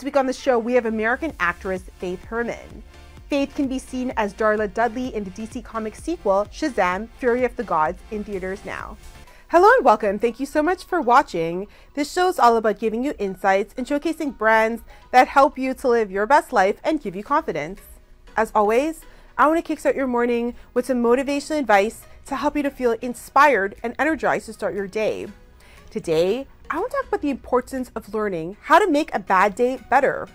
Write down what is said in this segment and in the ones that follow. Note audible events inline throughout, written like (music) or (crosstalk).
This week on the show, we have American actress Faithe Herman. Faithe can be seen as Darla Dudley in the DC Comics sequel, Shazam Fury of the Gods, in theaters now. Hello and welcome. Thank you so much for watching. This show is all about giving you insights and showcasing brands that help you to live your best life and give you confidence. As always, I want to kickstart your morning with some motivational advice to help you to feel inspired and energized to start your day. Today, I want to talk about the importance of learning how to make a bad day better.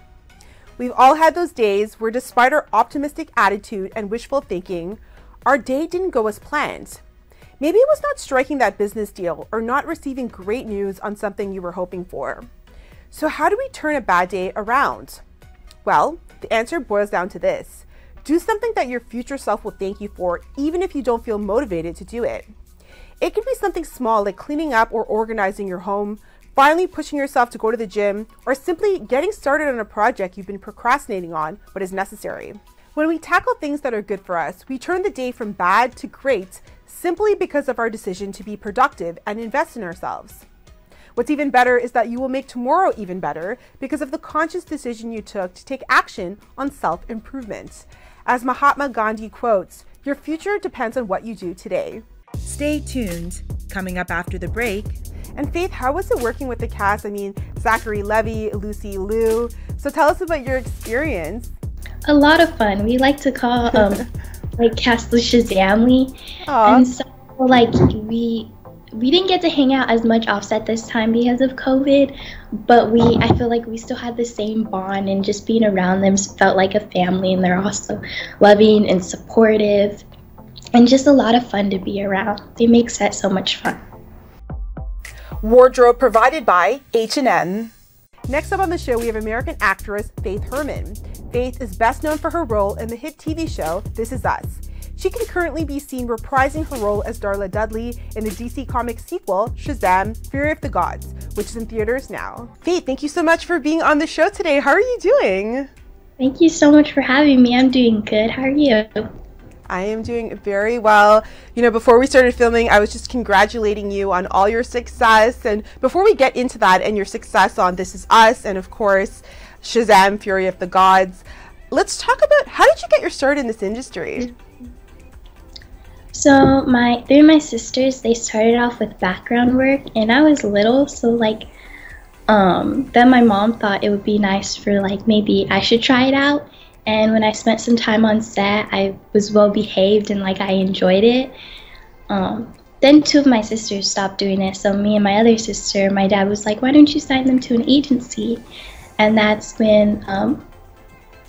We've all had those days where, despite our optimistic attitude and wishful thinking, our day didn't go as planned. Maybe it was not striking that business deal or not receiving great news on something you were hoping for. So, how do we turn a bad day around? Well, the answer boils down to this do something that your future self will thank you for, even if you don't feel motivated to do it. It can be something small like cleaning up or organizing your home, finally pushing yourself to go to the gym, or simply getting started on a project you've been procrastinating on but is necessary. When we tackle things that are good for us, we turn the day from bad to great simply because of our decision to be productive and invest in ourselves. What's even better is that you will make tomorrow even better because of the conscious decision you took to take action on self improvement. As Mahatma Gandhi quotes, your future depends on what you do today. Stay tuned. Coming up after the break. And Faithe, how was it working with the cast? I mean, Zachary Levi, Lucy Liu. So tell us about your experience. A lot of fun. We like to call um (laughs) like cast the Shazamily. And so like we we didn't get to hang out as much offset this time because of COVID, but we I feel like we still had the same bond and just being around them felt like a family and they're also loving and supportive and just a lot of fun to be around. They make set so much fun. Wardrobe provided by H&M. Next up on the show, we have American actress Faithe Herman. Faithe is best known for her role in the hit TV show This Is Us. She can currently be seen reprising her role as Darla Dudley in the DC Comics sequel, Shazam Fury of the Gods, which is in theaters now. Faithe, thank you so much for being on the show today. How are you doing? Thank you so much for having me. I'm doing good. How are you? I am doing very well. You know, before we started filming, I was just congratulating you on all your success. And before we get into that and your success on This Is Us and, of course, Shazam Fury of the Gods, let's talk about how did you get your start in this industry? So, my of my sisters, they started off with background work, and I was little, so like, um, then my mom thought it would be nice for like maybe I should try it out and when I spent some time on set, I was well behaved and like I enjoyed it. Um, then two of my sisters stopped doing it. So me and my other sister, my dad was like, "Why don't you sign them to an agency?" And that's when um,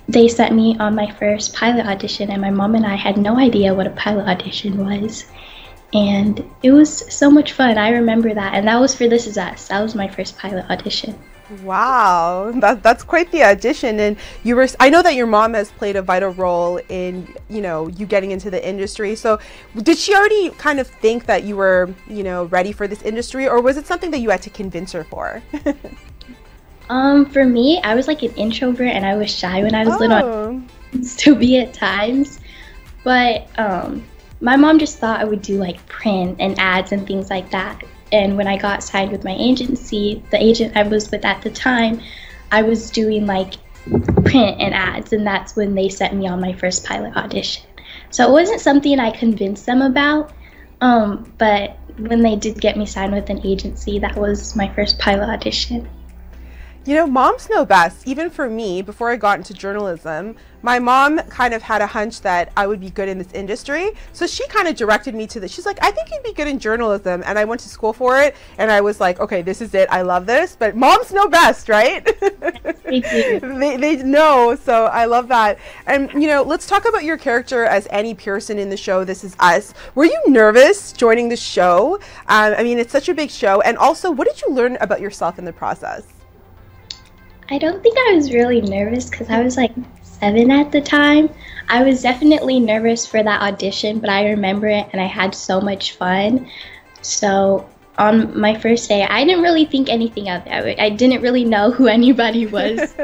they sent me on my first pilot audition. And my mom and I had no idea what a pilot audition was, and it was so much fun. I remember that, and that was for This Is Us. That was my first pilot audition. Wow, that, that's quite the audition. And you were, I know that your mom has played a vital role in, you know, you getting into the industry. So did she already kind of think that you were, you know, ready for this industry or was it something that you had to convince her for? (laughs) um, for me, I was like an introvert and I was shy when I was oh. little. Still be at times. But um, my mom just thought I would do like print and ads and things like that and when I got signed with my agency, the agent I was with at the time, I was doing like print and ads, and that's when they sent me on my first pilot audition. So it wasn't something I convinced them about, um, but when they did get me signed with an agency, that was my first pilot audition. You know, moms know best. Even for me, before I got into journalism, my mom kind of had a hunch that I would be good in this industry. So she kind of directed me to this. She's like, I think you'd be good in journalism. And I went to school for it. And I was like, okay, this is it. I love this. But moms know best, right? (laughs) they they know. So I love that. And, you know, let's talk about your character as Annie Pearson in the show This Is Us. Were you nervous joining the show? Um, I mean, it's such a big show. And also, what did you learn about yourself in the process? I don't think I was really nervous because I was like seven at the time. I was definitely nervous for that audition, but I remember it and I had so much fun. So on my first day, I didn't really think anything of it. I didn't really know who anybody was.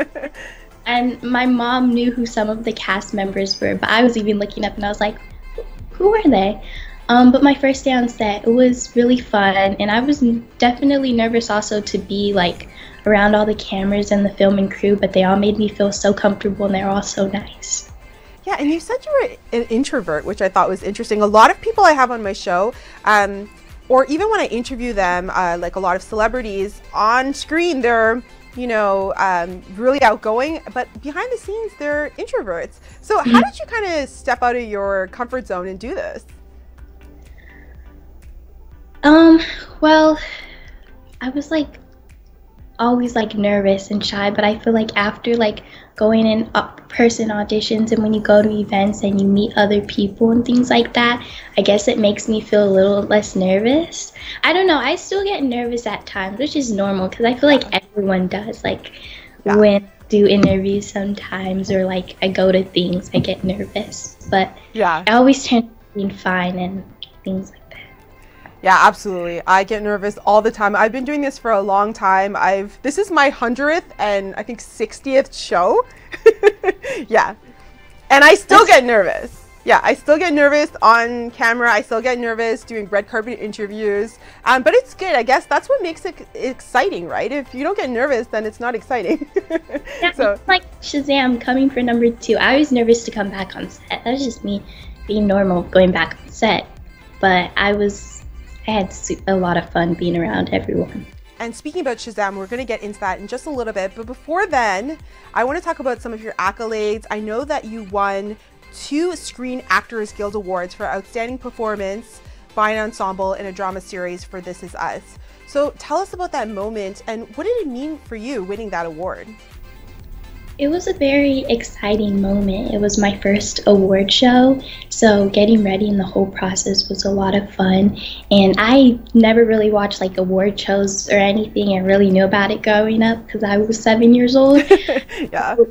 (laughs) and my mom knew who some of the cast members were, but I was even looking up and I was like, who are they? Um, but my first day on set, it was really fun, and I was definitely nervous also to be like around all the cameras and the filming crew, but they all made me feel so comfortable and they're all so nice. Yeah, and you said you were an introvert, which I thought was interesting. A lot of people I have on my show, um, or even when I interview them, uh, like a lot of celebrities on screen, they're you know um, really outgoing, but behind the scenes they're introverts. So how mm-hmm. did you kind of step out of your comfort zone and do this? Um, well, I was like always like nervous and shy, but I feel like after like going in up person auditions and when you go to events and you meet other people and things like that, I guess it makes me feel a little less nervous. I don't know, I still get nervous at times, which is normal because I feel like everyone does. Like yeah. when I do interviews sometimes or like I go to things, I get nervous. But yeah, I always turn being fine and things like yeah, absolutely. I get nervous all the time. I've been doing this for a long time. I've this is my 100th and I think 60th show. (laughs) yeah. And I still get nervous. Yeah, I still get nervous on camera. I still get nervous doing red carpet interviews. Um, but it's good. I guess that's what makes it exciting, right? If you don't get nervous, then it's not exciting. (laughs) yeah, so like Shazam coming for number two. I was nervous to come back on set. That was just me being normal going back on set. But I was I had a lot of fun being around everyone. And speaking about Shazam, we're going to get into that in just a little bit. But before then, I want to talk about some of your accolades. I know that you won two Screen Actors Guild Awards for Outstanding Performance by an Ensemble in a Drama Series for This Is Us. So tell us about that moment and what did it mean for you winning that award? It was a very exciting moment. It was my first award show, so getting ready and the whole process was a lot of fun. And I never really watched like award shows or anything and really knew about it growing up because I was seven years old. (laughs) yeah. (laughs)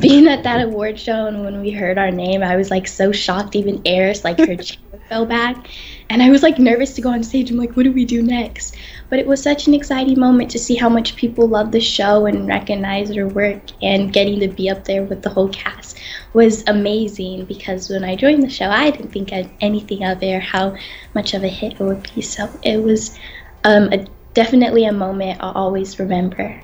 being at that award show and when we heard our name, I was like so shocked. Even Eris, like her (laughs) chair fell back, and I was like nervous to go on stage. I'm like, what do we do next? But it was such an exciting moment to see how much people love the show and recognize her work, and getting to be up there with the whole cast was amazing. Because when I joined the show, I didn't think of anything of it or how much of a hit it would be. So it was um, a, definitely a moment I'll always remember.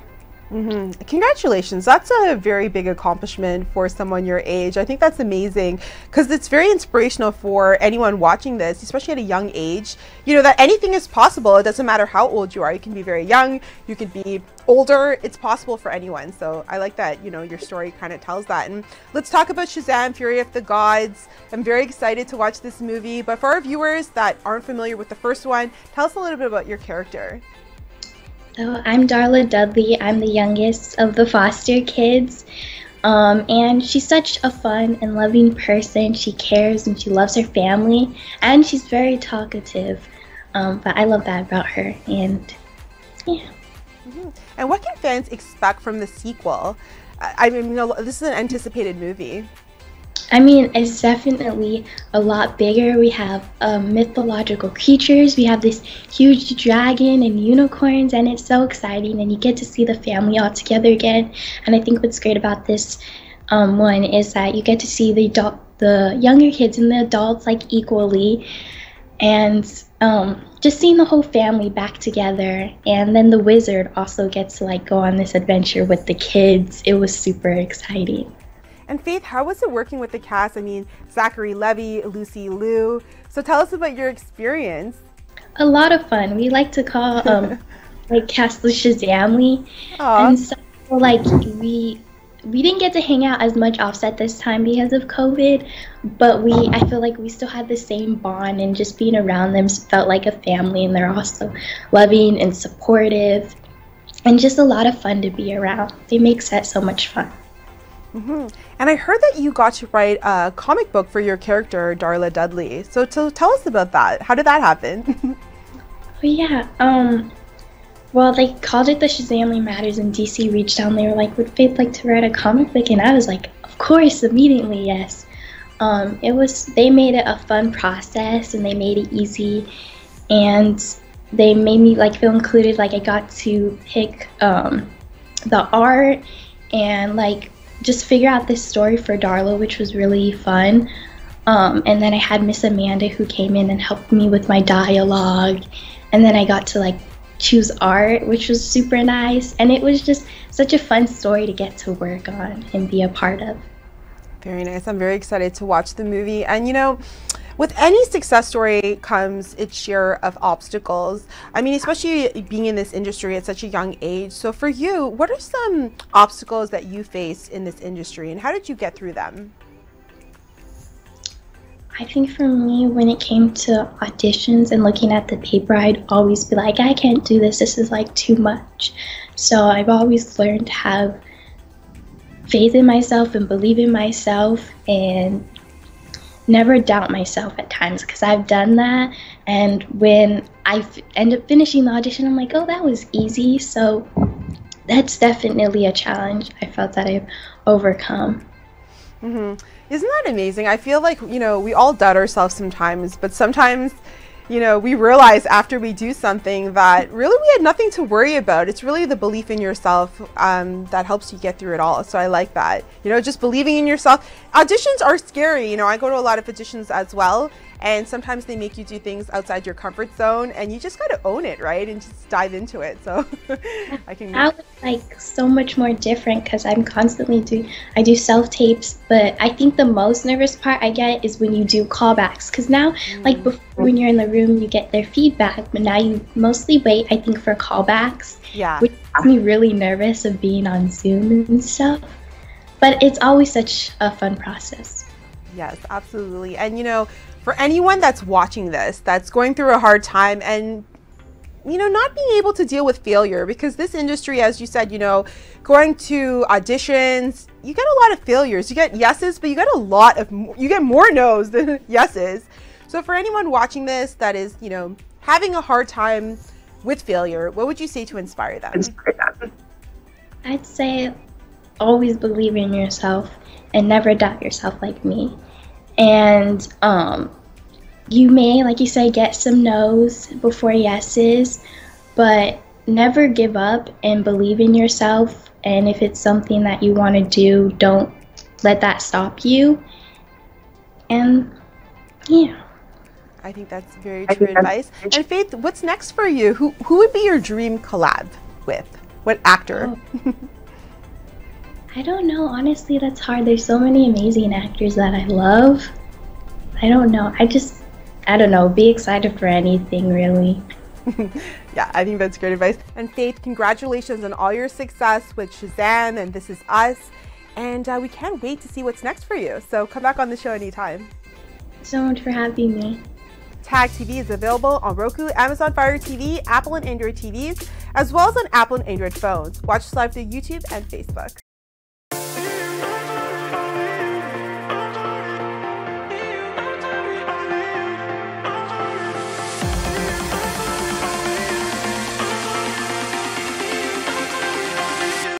Mm-hmm. Congratulations. That's a very big accomplishment for someone your age. I think that's amazing because it's very inspirational for anyone watching this, especially at a young age. You know, that anything is possible. It doesn't matter how old you are. You can be very young, you can be older. It's possible for anyone. So I like that, you know, your story kind of tells that. And let's talk about Shazam Fury of the Gods. I'm very excited to watch this movie. But for our viewers that aren't familiar with the first one, tell us a little bit about your character. So I'm Darla Dudley. I'm the youngest of the foster kids. Um, and she's such a fun and loving person. She cares and she loves her family, and she's very talkative. Um, but I love that about her, and yeah. Mm-hmm. And what can fans expect from the sequel? I mean, you know, this is an anticipated movie. I mean, it's definitely a lot bigger. We have um, mythological creatures. We have this huge dragon and unicorns, and it's so exciting. And you get to see the family all together again. And I think what's great about this um, one is that you get to see the adult, the younger kids and the adults like equally, and um, just seeing the whole family back together. And then the wizard also gets to like go on this adventure with the kids. It was super exciting. And Faithe, how was it working with the cast? I mean, Zachary Levi, Lucy Liu. So tell us about your experience. A lot of fun. We like to call um, (laughs) like cast the Shazamily, and so like we we didn't get to hang out as much offset this time because of COVID, but we I feel like we still had the same bond and just being around them felt like a family and they're also loving and supportive and just a lot of fun to be around. They make set so much fun. Mm-hmm. And I heard that you got to write a comic book for your character, Darla Dudley. So, tell us about that. How did that happen? (laughs) oh, yeah. Um, well, they called it the Shazamily Matters, and DC reached out and they were like, Would Faithe like to write a comic book? And I was like, Of course, immediately, yes. Um, it was, they made it a fun process and they made it easy. And they made me like feel included. Like, I got to pick um, the art and like just figure out this story for Darla, which was really fun. Um, and then I had Miss Amanda who came in and helped me with my dialogue. And then I got to like choose art, which was super nice. And it was just such a fun story to get to work on and be a part of. Very nice. I'm very excited to watch the movie. And you know, with any success story comes its share of obstacles. I mean, especially being in this industry at such a young age. So, for you, what are some obstacles that you faced in this industry and how did you get through them? I think for me, when it came to auditions and looking at the paper, I'd always be like, I can't do this. This is like too much. So I've always learned to have faith in myself and believe in myself and never doubt myself at times because I've done that. And when I end up finishing the audition, I'm like, oh, that was easy. So that's definitely a challenge I felt that I've overcome. Mm-hmm. Isn't that amazing? I feel like, you know, we all doubt ourselves sometimes, but sometimes you know, we realize after we do something that really we had nothing to worry about. It's really the belief in yourself um, that helps you get through it all. So I like that. You know, just believing in yourself. Auditions are scary. You know, I go to a lot of auditions as well and sometimes they make you do things outside your comfort zone and you just got to own it right? And just dive into it. So (laughs) i can now was like so much more different because i'm constantly doing i do self tapes but i think the most nervous part i get is when you do callbacks because now mm. like before when you're in the room you get their feedback but now you mostly wait i think for callbacks yeah. which makes me really nervous of being on zoom and stuff. But it's always such a fun process yes absolutely and you know for anyone that's watching this, that's going through a hard time and you know, not being able to deal with failure because this industry, as you said, you know, going to auditions, you get a lot of failures. You get yeses, but you get a lot of, you get more no's than (laughs) yeses. So for anyone watching this that is, you know, having a hard time with failure, what would you say to inspire them? I'd say always believe in yourself and never doubt yourself like me and um, you may, like you said, get some no's before yeses, but never give up and believe in yourself. And if it's something that you want to do, don't let that stop you. And yeah. I think that's very true advice. And Faithe, what's next for you? Who who would be your dream collab with? What actor? Oh. (laughs) I don't know. Honestly, that's hard. There's so many amazing actors that I love. I don't know. I just, I don't know. Be excited for anything, really. (laughs) yeah, I think that's great advice. And Faithe, congratulations on all your success with Shazam and This Is Us. And uh, we can't wait to see what's next for you. So come back on the show anytime. So much for having me. Tag TV is available on Roku, Amazon Fire TV, Apple and Android TVs, as well as on Apple and Android phones. Watch us live through YouTube and Facebook.